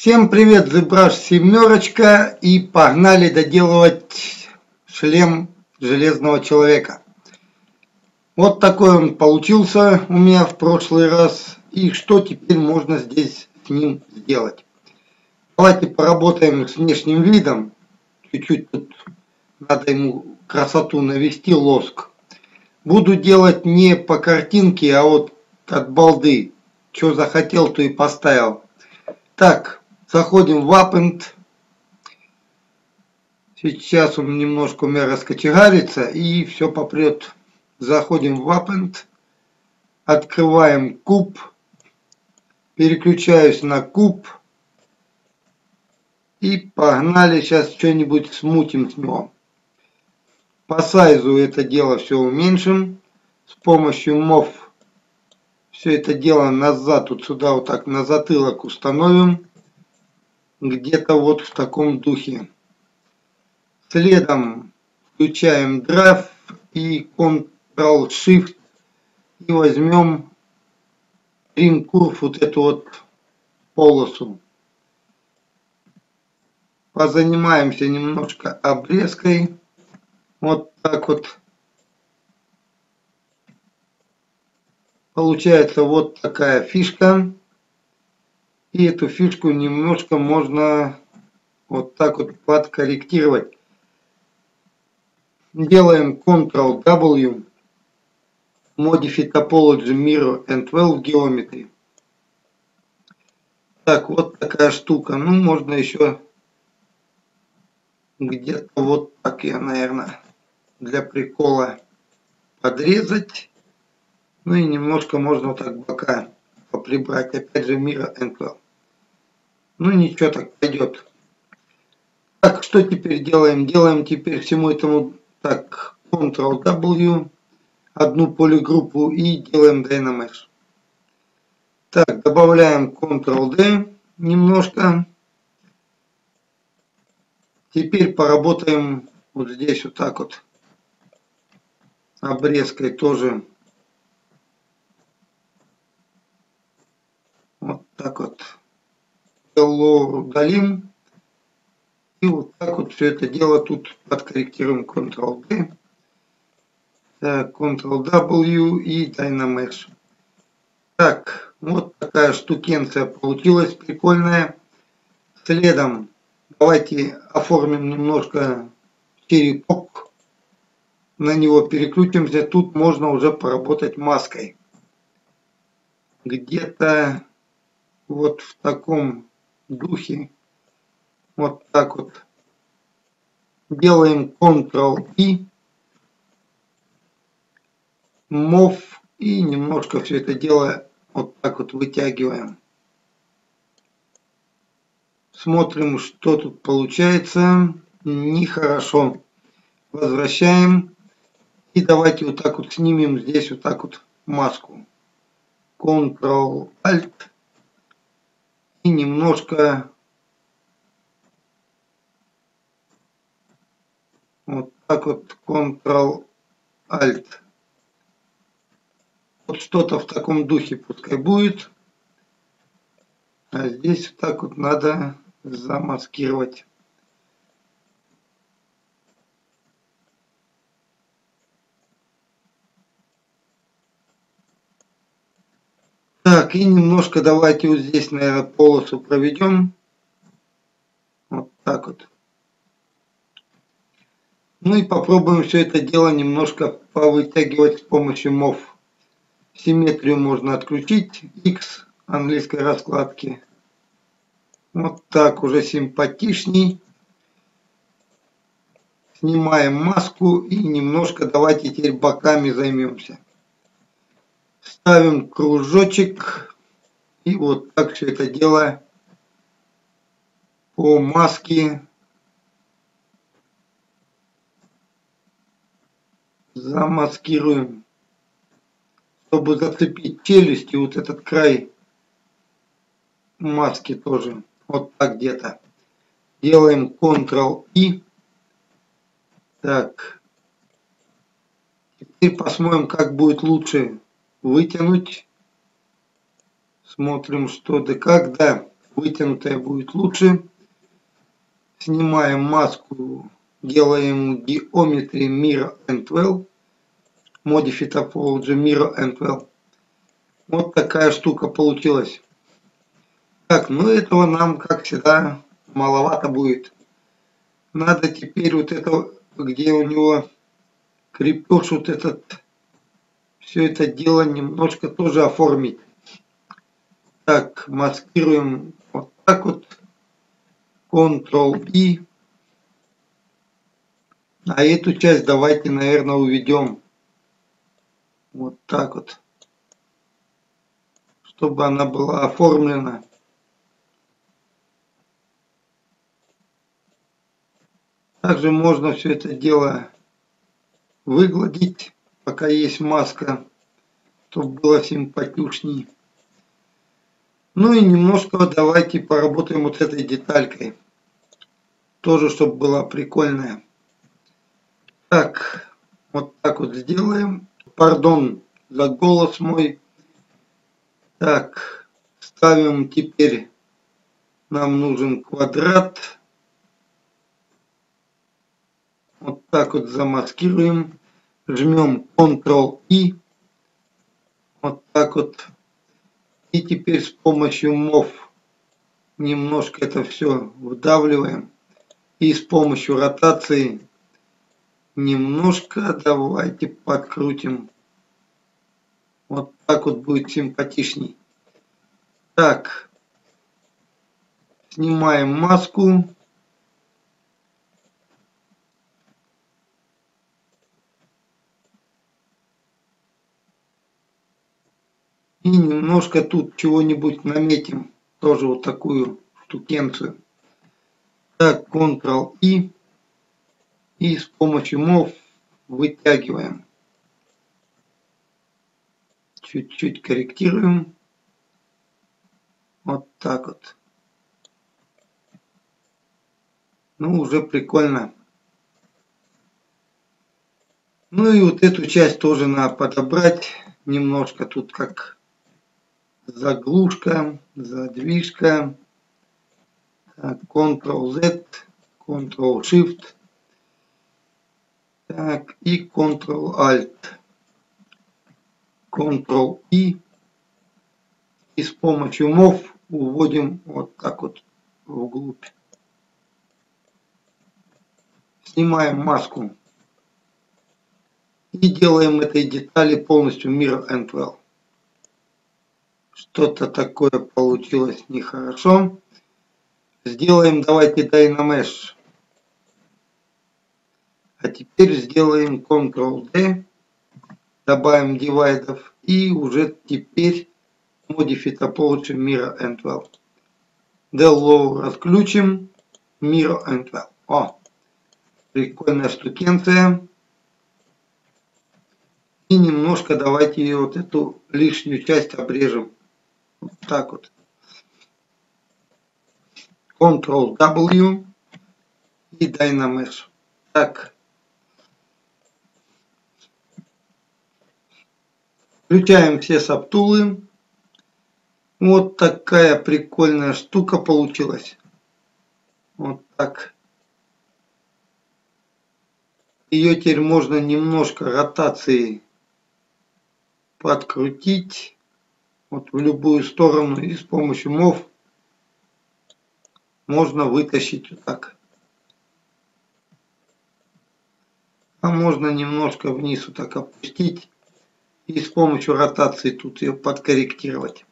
Всем привет, ZBrush семерочка и погнали доделывать шлем Железного Человека. Вот такой он получился у меня в прошлый раз. И что теперь можно здесь с ним сделать? Давайте поработаем с внешним видом. Чуть-чуть тут надо ему красоту навести, лоск. Буду делать не по картинке, а вот от балды. Что захотел, то и поставил. Так, заходим в Append. Сейчас он немножко у меня раскочегарится и все попрет. Заходим в Append. Открываем куб. Переключаюсь на куб. И погнали, сейчас что-нибудь смутим с него. По сайзу это дело все уменьшим. С помощью MOV все это дело назад, вот сюда вот так на затылок установим. Где-то вот в таком духе. Следом включаем Drive и Ctrl-Shift и возьмем Trim Curve, вот эту вот полосу. Позанимаемся немножко обрезкой. Вот так вот Получается вот такая фишка. И эту фишку немножко можно вот так вот подкорректировать. Делаем Ctrl-W. Modify Topology Mirror and Well Geometry. Так, вот такая штука. Ну, можно еще где-то вот так я, наверное, для прикола подрезать. Ну и немножко можно вот так бока поприбрать. Опять же мира Enter. Ну ничего, так пойдет. Так, что теперь делаем? Делаем теперь всему этому так, Ctrl-W, одну полигруппу и делаем Dynamesh. Так, добавляем Ctrl-D немножко. Теперь поработаем вот здесь вот так вот обрезкой тоже так вот Удалим. И вот так вот все это дело тут подкорректируем Ctrl-D, Ctrl-W и Dynamesh. Так, вот такая штукенция получилась прикольная. Следом давайте оформим немножко черепок. На него переключимся. Тут можно уже поработать маской. Где-то вот в таком духе. Вот так вот. Делаем Ctrl-I. MOV. И немножко все это дело вот так вот вытягиваем. Смотрим, что тут получается. Нехорошо. Возвращаем. И давайте вот так вот снимем здесь вот так вот маску. Ctrl-Alt немножко вот так вот Ctrl-Alt. Вот что-то в таком духе пускай будет. А здесь вот так вот надо замаскировать. Так, и немножко давайте вот здесь, наверное, полосу проведем. Вот так вот. Ну и попробуем все это дело немножко повытягивать с помощью MOV. Симметрию можно отключить. X английской раскладки. Вот так уже симпатичней. Снимаем маску и немножко давайте теперь боками займемся ставим кружочек и вот так все это дело по маске замаскируем, чтобы зацепить челюсть и вот этот край маски тоже. Вот так где-то. Делаем Ctrl-I. Так. Теперь посмотрим, как будет лучше вытянуть. Смотрим, что да как. Да, вытянутая будет лучше. Снимаем маску, делаем Geometry Mirror and Well. Modify Topology Mirror and Well. Вот такая штука получилась. Так, ну этого нам, как всегда, маловато будет. Надо теперь вот это, где у него крепеж вот этот, все это дело немножко тоже оформить. Так, маскируем вот так вот. Ctrl-I. А эту часть давайте, наверное, уведем. Вот так вот. Чтобы она была оформлена. Также можно все это дело выгладить, пока есть маска, чтобы было симпатичней. Ну и немножко давайте поработаем вот этой деталькой. Тоже, чтобы была прикольная. Так, вот так вот сделаем. Пардон за голос мой. Так, ставим теперь, нам нужен квадрат. Вот так вот замаскируем. Жмем Ctrl-I. Вот так вот. И теперь с помощью MOV немножко это все вдавливаем. И с помощью ротации немножко давайте подкрутим. Вот так вот будет симпатичней. Так. Снимаем маску. И немножко тут чего-нибудь наметим. Тоже вот такую штукенцию. Так, Ctrl-I. И с помощью MOV вытягиваем. Чуть-чуть корректируем. Вот так вот. Ну, уже прикольно. Ну и вот эту часть тоже надо подобрать немножко. Тут как заглушка, задвижка, Ctrl-Z, Ctrl-Shift, так, и Ctrl-Alt, Ctrl-I, и. С помощью MOV уводим вот так вот вглубь. Снимаем маску. И делаем этой детали полностью Mirror and Well что-то такое получилось нехорошо. Сделаем, давайте Dynamesh. А теперь сделаем Ctrl-D, добавим дивайдов и уже теперь Modify Topology Mirror and Well. Del Low расключим, Mirror and Well. О, прикольная штукенция. И немножко давайте вот эту лишнюю часть обрежем. Вот так вот. Ctrl-W и Dynamesh. Так. Включаем все саптулы. Вот такая прикольная штука получилась. Вот так. Ее теперь можно немножко ротацией подкрутить вот в любую сторону и с помощью мов можно вытащить вот так. А можно немножко вниз вот так опустить и с помощью ротации тут ее подкорректировать.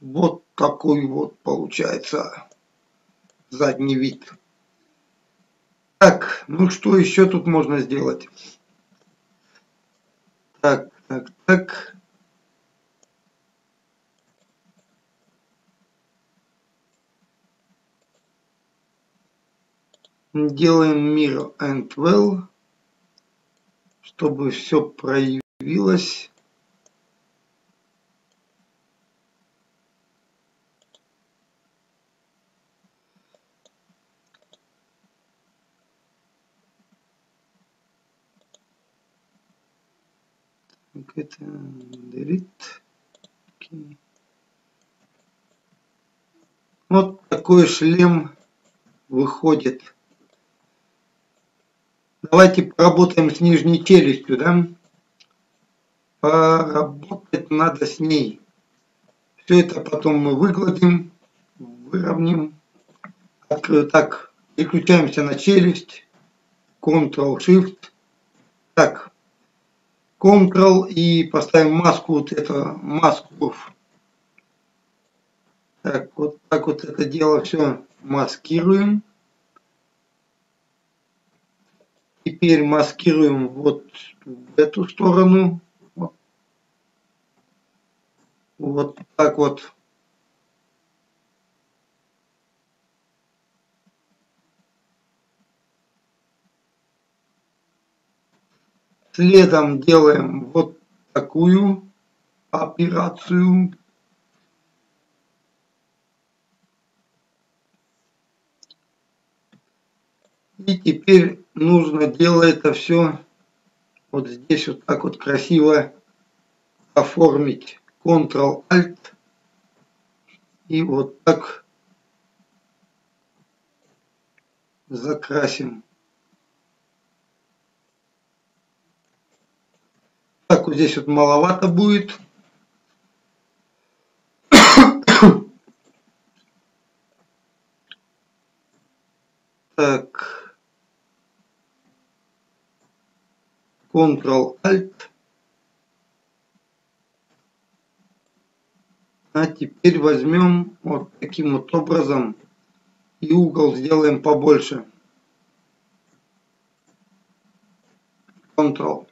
Вот такой вот получается задний вид. Так, ну что еще тут можно сделать? Так, так, так. Делаем мир and well, чтобы все проявилось. Так, это delete. Okay. такой шлем выходит. Давайте поработаем с нижней челюстью, да? Поработать надо с ней. Все это потом мы выгладим, выровняем. Так, переключаемся на челюсть. Ctrl-Shift. Так, Ctrl и поставим маску, вот это, маску. Так, вот так вот это дело все маскируем. Теперь маскируем вот в эту сторону. Вот, так вот. Следом делаем вот такую операцию. И теперь нужно делать это все вот здесь вот так вот красиво оформить. Ctrl-Alt. И вот так закрасим. Так вот здесь вот маловато будет. Так. Ctrl-Alt. А теперь возьмем вот таким вот образом и угол сделаем побольше. Ctrl.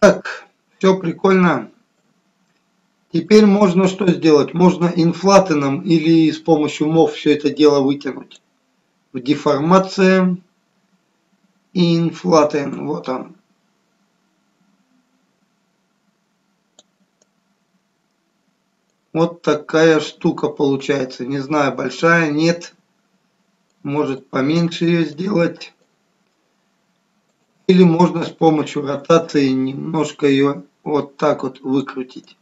Так, все прикольно. Теперь можно что сделать? Можно инфлатеном или с помощью мов все это дело вытянуть. В деформация инфлатен. Вот он. Вот такая штука получается. Не знаю, большая, нет. Может поменьше ее сделать. Или можно с помощью ротации немножко ее вот так вот выкрутить.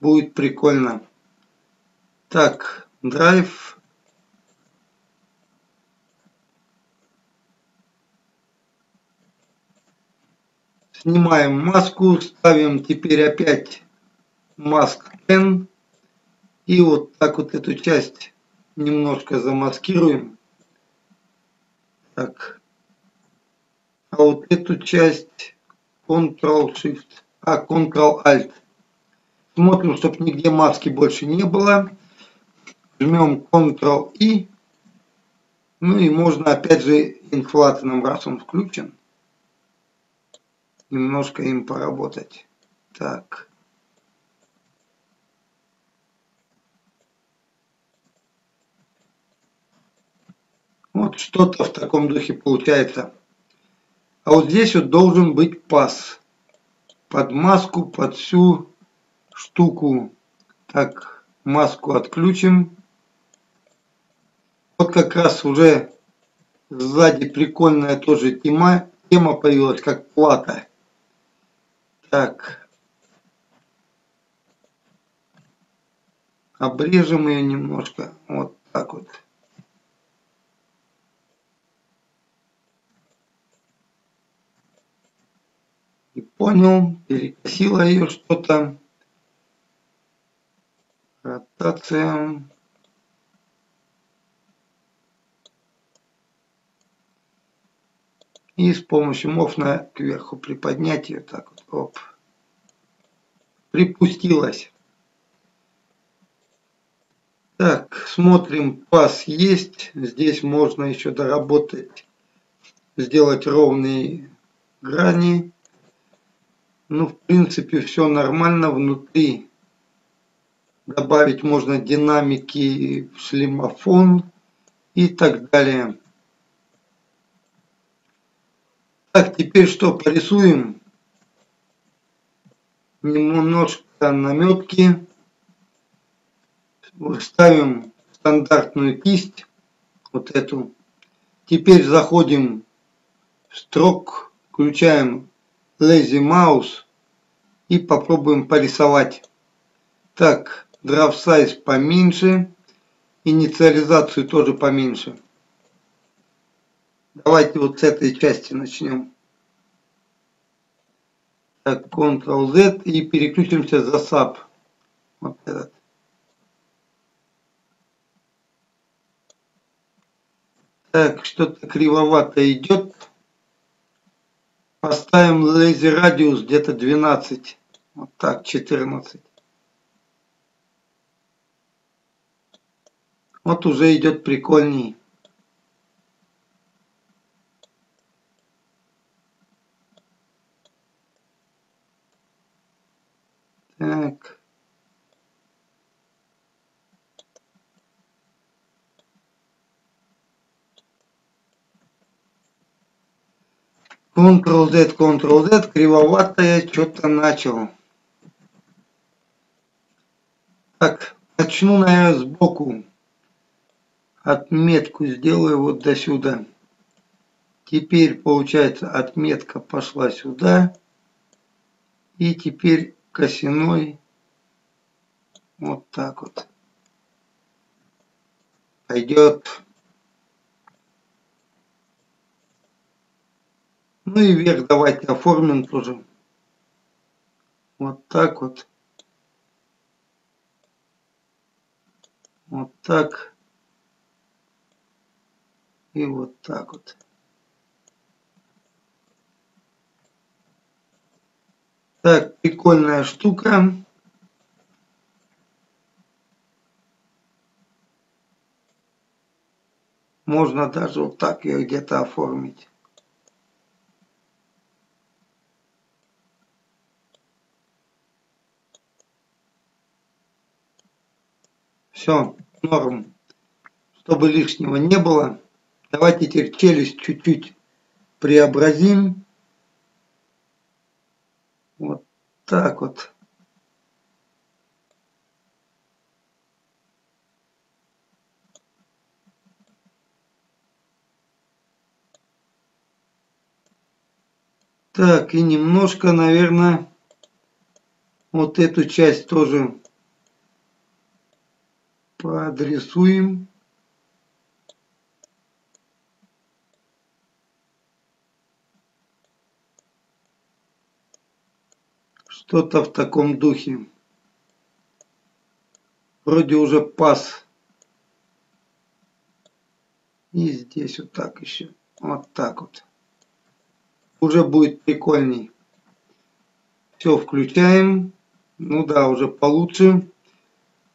Будет прикольно. Так, драйв. Снимаем маску, ставим теперь опять маск N. И вот так вот эту часть немножко замаскируем. Так. А вот эту часть Ctrl-Shift, а Ctrl-Alt. Смотрим, чтобы нигде маски больше не было. Жмем Ctrl-I. Ну и можно опять же инфлаторным, раз он включен, немножко им поработать. Так. Вот что-то в таком духе получается. А вот здесь вот должен быть паз. Под маску, под всю штуку. Так, маску отключим. Вот как раз уже сзади прикольная тоже тема, тема появилась, как плата. Так. Обрежем ее немножко. Вот так вот. Не понял, перекосило ее что-то. Ротация. И с помощью мофна кверху приподнять ее так вот. Оп. Припустилась. Так, смотрим, паз есть. Здесь можно еще доработать, сделать ровные грани. Ну, в принципе, все нормально внутри. Добавить можно динамики шлемофон и так далее. Так, теперь что, порисуем немножко наметки. Ставим стандартную кисть, вот эту. Теперь заходим в строк, включаем Lazy Mouse и попробуем порисовать. Так, Draft Size поменьше. Инициализацию тоже поменьше. Давайте вот с этой части начнем. Так, Ctrl-Z и переключимся за SAP. Вот этот. Так, что-то кривовато идет. Поставим lazy радиус где-то 12. Вот так, 14. Вот уже идет прикольней. Так. Ctrl-Z, Ctrl-Z, кривоватое, что-то начал. Так, начну, наверное, сбоку. Отметку сделаю вот до сюда. Теперь, получается, отметка пошла сюда. И теперь косиной вот так вот пойдет. Ну и вверх давайте оформим тоже. Вот так вот. Вот так. И вот так вот. Так, прикольная штука. Можно даже вот так ее где-то оформить. Все, норм. Чтобы лишнего не было. Давайте теперь челюсть чуть-чуть преобразим. Вот так вот. Так, и немножко, наверное, вот эту часть тоже поадресуем. Что-то в таком духе. Вроде уже пас. И здесь вот так еще. Вот так вот. Уже будет прикольней. Все включаем. Ну да, уже получше.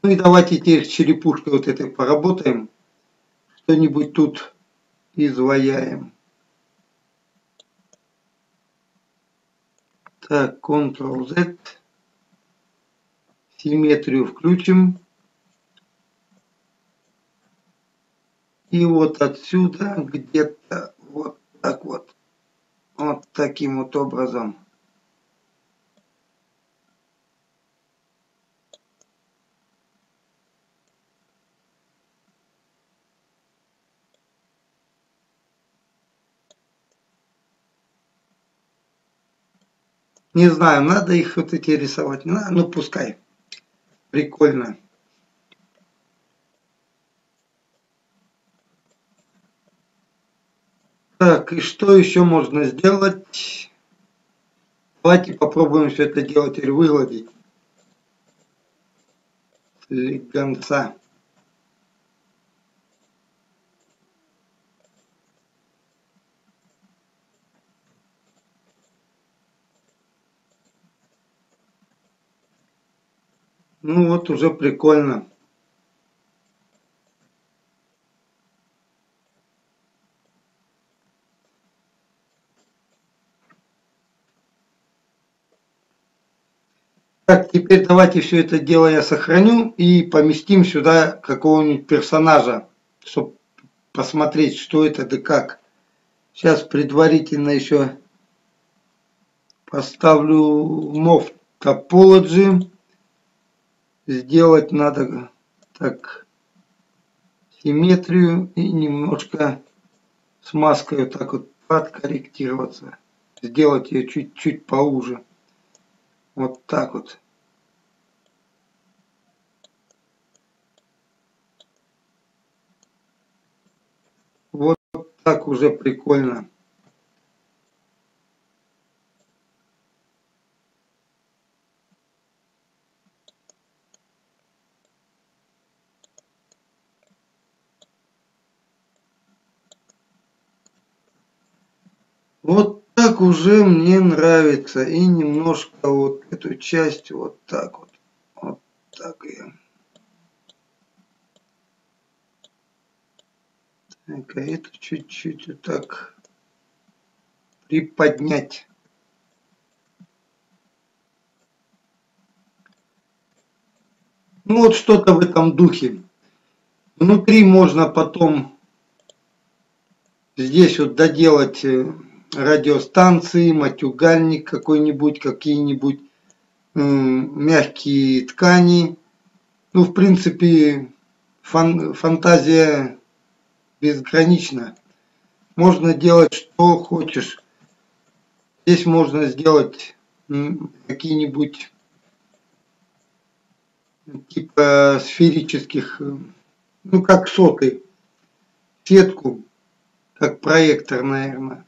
Ну и давайте теперь с черепушкой вот этой поработаем. Что-нибудь тут изваяем. Так, Ctrl-Z. Симметрию включим. И вот отсюда где-то вот так вот. Вот таким вот образом. Не знаю, надо их вот эти рисовать. Не надо, ну пускай. Прикольно. Так, и что еще можно сделать? Давайте попробуем все это делать или выгладить. Слегонца. Ну вот уже прикольно. Так, теперь давайте все это дело я сохраню и поместим сюда какого-нибудь персонажа, чтобы посмотреть, что это да как. Сейчас предварительно еще поставлю Mov Topology сделать надо так симметрию и немножко с вот так вот подкорректироваться. Сделать ее чуть-чуть поуже. Вот так вот. Вот так уже прикольно. Уже мне нравится. И немножко вот эту часть вот так вот. Вот так ее. Так, а это чуть-чуть вот так приподнять. Ну вот что-то в этом духе. Внутри можно потом здесь вот доделать э, радиостанции, матюгальник какой-нибудь, какие-нибудь э, мягкие ткани. Ну, в принципе, фан фантазия безгранична. Можно делать что хочешь. Здесь можно сделать какие-нибудь типа сферических, ну как соты, сетку, как проектор, наверное.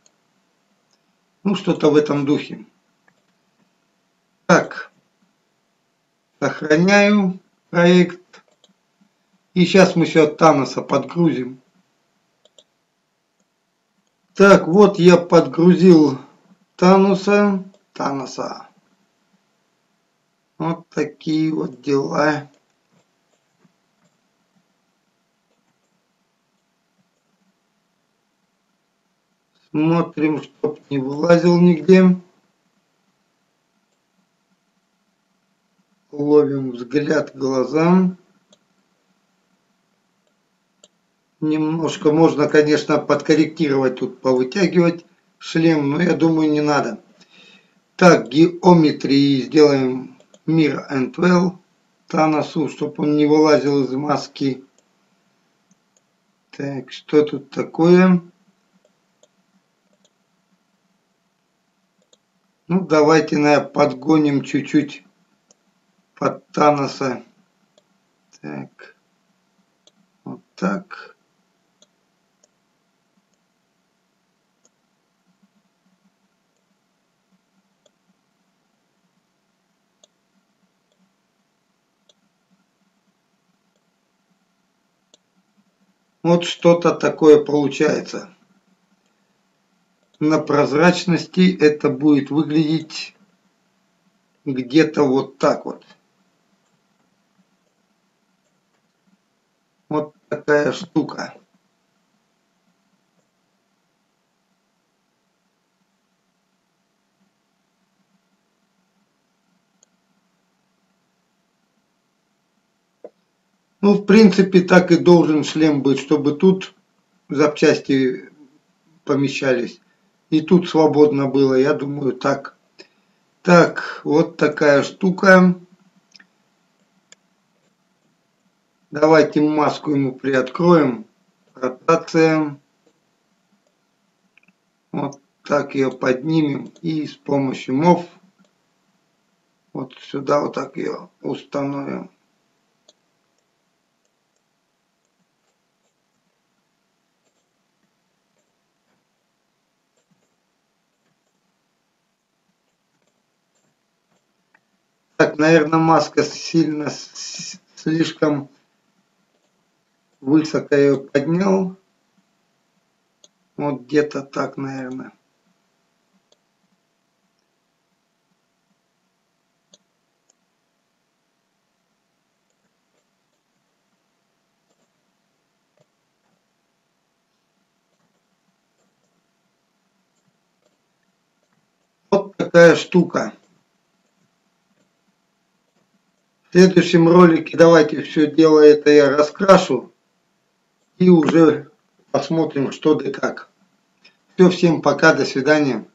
Ну, что-то в этом духе. Так, сохраняю проект. И сейчас мы все Таноса подгрузим. Так, вот я подгрузил Тануса. Таноса. Вот такие вот дела. Смотрим, чтоб не вылазил нигде. Ловим взгляд глазам. Немножко можно, конечно, подкорректировать тут, повытягивать шлем, но я думаю, не надо. Так, геометрии сделаем мир and well Таносу, чтобы он не вылазил из маски. Так, что тут такое? Ну, давайте, наверное, подгоним чуть-чуть под Таноса. Так. Вот так. Вот что-то такое получается на прозрачности это будет выглядеть где-то вот так вот. Вот такая штука. Ну, в принципе, так и должен шлем быть, чтобы тут запчасти помещались. И тут свободно было, я думаю, так. Так, вот такая штука. Давайте маску ему приоткроем. Ротация. Вот так ее поднимем и с помощью мов вот сюда вот так ее установим. Так, наверное, маска сильно, слишком высоко ее поднял. Вот где-то так, наверное. Вот такая штука. В следующем ролике давайте все дело это я раскрашу и уже посмотрим что да как. Все, всем пока, до свидания.